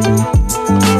Música